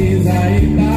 desire.